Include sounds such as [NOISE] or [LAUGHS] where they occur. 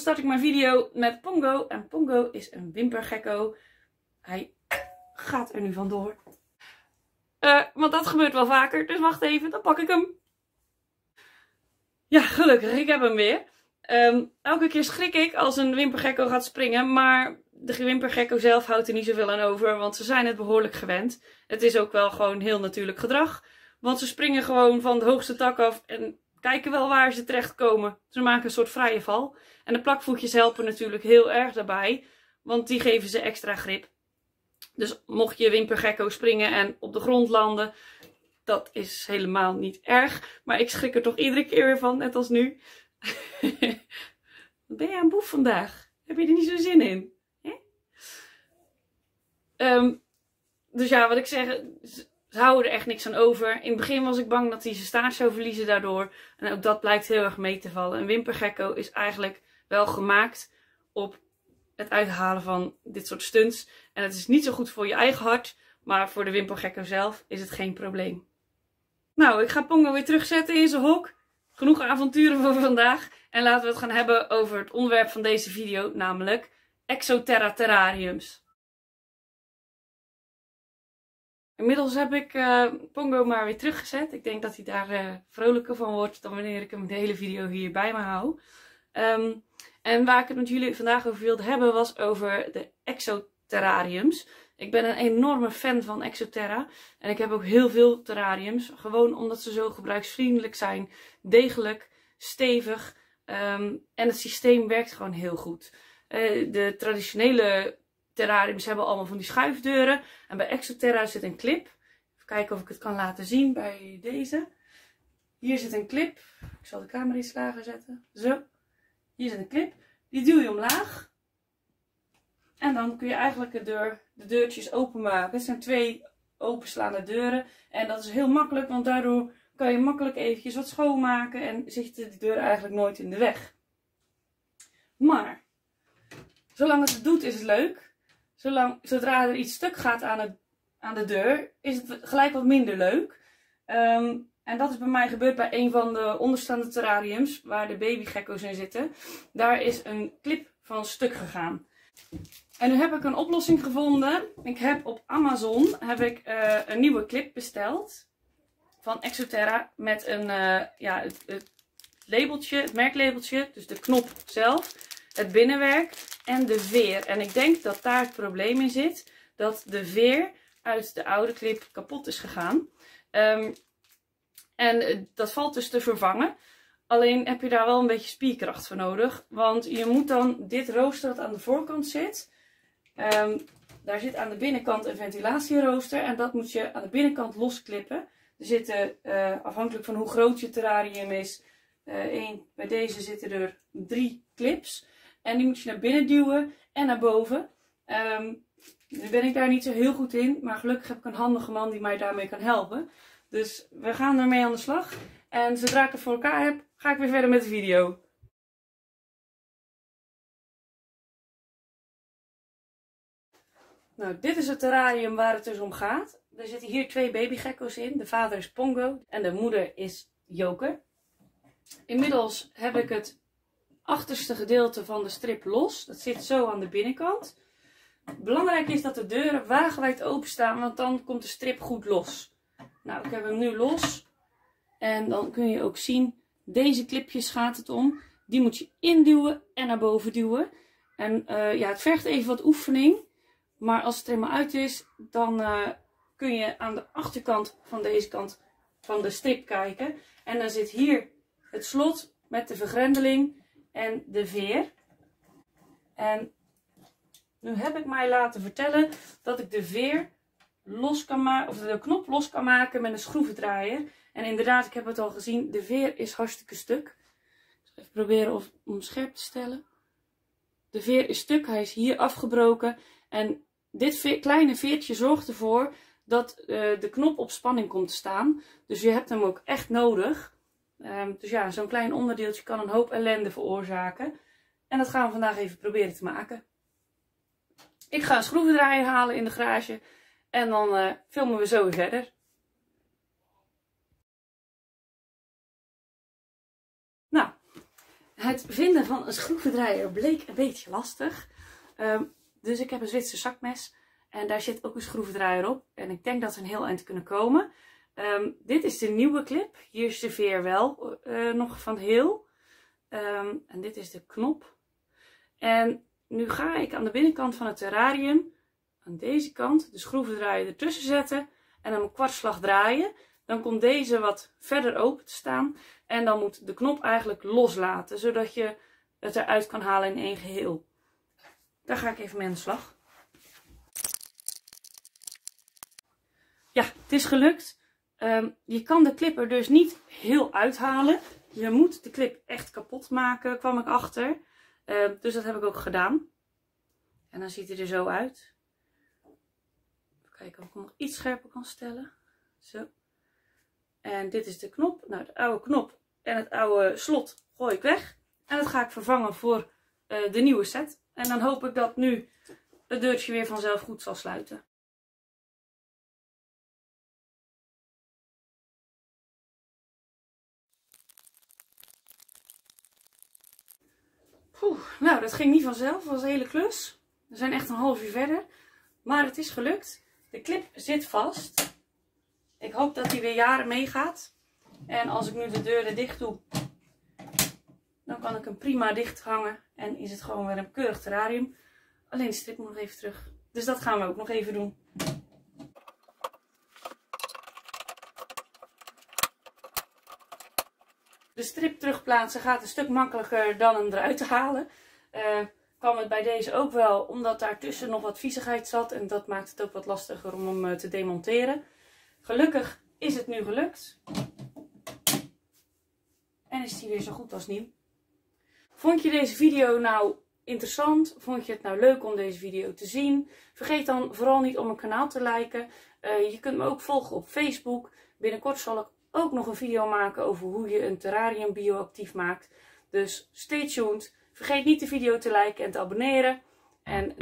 start ik mijn video met Pongo. En Pongo is een wimpergekko. Hij gaat er nu vandoor. Uh, want dat gebeurt wel vaker, dus wacht even, dan pak ik hem. Ja, gelukkig, ik heb hem weer. Um, elke keer schrik ik als een wimpergekko gaat springen, maar de wimpergekko zelf houdt er niet zoveel aan over, want ze zijn het behoorlijk gewend. Het is ook wel gewoon heel natuurlijk gedrag, want ze springen gewoon van de hoogste tak af en kijken wel waar ze terechtkomen. Ze maken een soort vrije val. En de plakvoetjes helpen natuurlijk heel erg daarbij, want die geven ze extra grip. Dus mocht je wimpergekko springen en op de grond landen, dat is helemaal niet erg. Maar ik schrik er toch iedere keer weer van, net als nu. [LAUGHS] ben jij een boef vandaag? Heb je er niet zo zin in? Um, dus ja, wat ik zeg, ze houden er echt niks aan over. In het begin was ik bang dat hij zijn staart zou verliezen daardoor. En ook dat blijkt heel erg mee te vallen. Een wimpergekko is eigenlijk wel gemaakt op het uithalen van dit soort stunts. En het is niet zo goed voor je eigen hart. Maar voor de wimpergekko zelf is het geen probleem. Nou, ik ga Pongo weer terugzetten in zijn hok. Genoeg avonturen voor vandaag. En laten we het gaan hebben over het onderwerp van deze video. Namelijk Exoterra terrariums. Inmiddels heb ik uh, Pongo maar weer teruggezet. Ik denk dat hij daar uh, vrolijker van wordt dan wanneer ik hem de hele video hier bij me hou. Um, en waar ik het met jullie vandaag over wilde hebben was over de exoterrariums. Ik ben een enorme fan van Exoterra. En ik heb ook heel veel terrariums. Gewoon omdat ze zo gebruiksvriendelijk zijn. Degelijk, stevig. Um, en het systeem werkt gewoon heel goed. Uh, de traditionele terrariums hebben allemaal van die schuifdeuren. En bij Exoterra zit een clip. Even kijken of ik het kan laten zien bij deze. Hier zit een clip. Ik zal de camera iets lager zetten. Zo. Hier zit een clip. Die duw je omlaag. En dan kun je eigenlijk de, deur, de deurtjes openmaken. Het zijn twee openslaande deuren. En dat is heel makkelijk, want daardoor kan je makkelijk eventjes wat schoonmaken. En zit de deur eigenlijk nooit in de weg. Maar, zolang het het doet is het leuk. Zolang, zodra er iets stuk gaat aan, aan de deur, is het gelijk wat minder leuk. Um, en dat is bij mij gebeurd bij een van de onderstaande terrariums, waar de babygekko's in zitten. Daar is een clip van stuk gegaan. En nu heb ik een oplossing gevonden. Ik heb op Amazon heb ik, uh, een nieuwe clip besteld. Van Exoterra. Met een, uh, ja, het, het labeltje, het merklabeltje. Dus de knop zelf. Het binnenwerk en de veer. En ik denk dat daar het probleem in zit. Dat de veer uit de oude clip kapot is gegaan. Um, en eh, dat valt dus te vervangen. Alleen heb je daar wel een beetje spierkracht voor nodig. Want je moet dan dit rooster dat aan de voorkant zit. Um, daar zit aan de binnenkant een ventilatierooster. En dat moet je aan de binnenkant losklippen. Er zitten, uh, afhankelijk van hoe groot je terrarium is. Uh, één, bij deze zitten er drie clips. En die moet je naar binnen duwen en naar boven. Um, nu ben ik daar niet zo heel goed in. Maar gelukkig heb ik een handige man die mij daarmee kan helpen. Dus we gaan ermee aan de slag. En zodra ik het voor elkaar heb, ga ik weer verder met de video. Nou, dit is het terrarium waar het dus om gaat. Er zitten hier twee babygekko's in. De vader is Pongo en de moeder is Joker. Inmiddels heb ik het achterste gedeelte van de strip los. Dat zit zo aan de binnenkant. Belangrijk is dat de deuren wagenwijd openstaan, want dan komt de strip goed los. Nou, ik heb hem nu los. En dan kun je ook zien, deze clipjes gaat het om. Die moet je induwen en naar boven duwen. En uh, ja, het vergt even wat oefening. Maar als het er helemaal uit is, dan uh, kun je aan de achterkant van deze kant van de strip kijken. En dan zit hier het slot met de vergrendeling en de veer. En nu heb ik mij laten vertellen dat ik de veer los kan maken, of de knop los kan maken met een schroevendraaier. En inderdaad, ik heb het al gezien, de veer is hartstikke stuk. Even proberen of, om scherp te stellen. De veer is stuk, hij is hier afgebroken. En dit kleine veertje zorgt ervoor dat uh, de knop op spanning komt te staan. Dus je hebt hem ook echt nodig. Um, dus ja, zo'n klein onderdeeltje kan een hoop ellende veroorzaken. En dat gaan we vandaag even proberen te maken. Ik ga een schroevendraaier halen in de garage. En dan uh, filmen we zo verder. Nou, Het vinden van een schroevendraaier bleek een beetje lastig. Ehm, dus ik heb een Zwitser zakmes. En daar zit ook een schroevendraaier op. En ik denk dat ze een heel eind kunnen komen. Ehm, dit is de nieuwe clip. Hier is de veer wel uh, nog van heel. Ehm, en dit is de knop. En nu ga ik aan de binnenkant van het terrarium, aan deze kant, de schroevendraaier ertussen zetten. En dan een kwartslag draaien. Dan komt deze wat verder open te staan. En dan moet de knop eigenlijk loslaten, zodat je het eruit kan halen in één geheel. Daar ga ik even mee aan de slag. Ja, het is gelukt. Um, je kan de clip er dus niet heel uithalen. Je moet de clip echt kapot maken, kwam ik achter. Uh, dus dat heb ik ook gedaan. En dan ziet hij er zo uit. Even kijken of ik hem nog iets scherper kan stellen. Zo. En dit is de knop. Nou, de oude knop en het oude slot gooi ik weg. En dat ga ik vervangen voor uh, de nieuwe set. En dan hoop ik dat nu het deurtje weer vanzelf goed zal sluiten. Nou, dat ging niet vanzelf. Dat was een hele klus. We zijn echt een half uur verder. Maar het is gelukt. De clip zit vast. Ik hoop dat hij weer jaren meegaat. En als ik nu de deuren dicht doe, dan kan ik hem prima dicht hangen. En is het gewoon weer een keurig terrarium. Alleen strip moet nog even terug. Dus dat gaan we ook nog even doen. De strip terugplaatsen gaat een stuk makkelijker dan hem eruit te halen. Uh, kwam het bij deze ook wel, omdat daartussen nog wat viezigheid zat. En dat maakt het ook wat lastiger om hem eh, te demonteren. Gelukkig is het nu gelukt. En is hij weer zo goed als nieuw. Vond je deze video nou interessant? Vond je het nou leuk om deze video te zien? Vergeet dan vooral niet om mijn kanaal te liken. Uh, je kunt me ook volgen op Facebook. Binnenkort zal ik ook nog een video maken over hoe je een terrarium bioactief maakt. Dus stay tuned. Vergeet niet de video te liken en te abonneren. En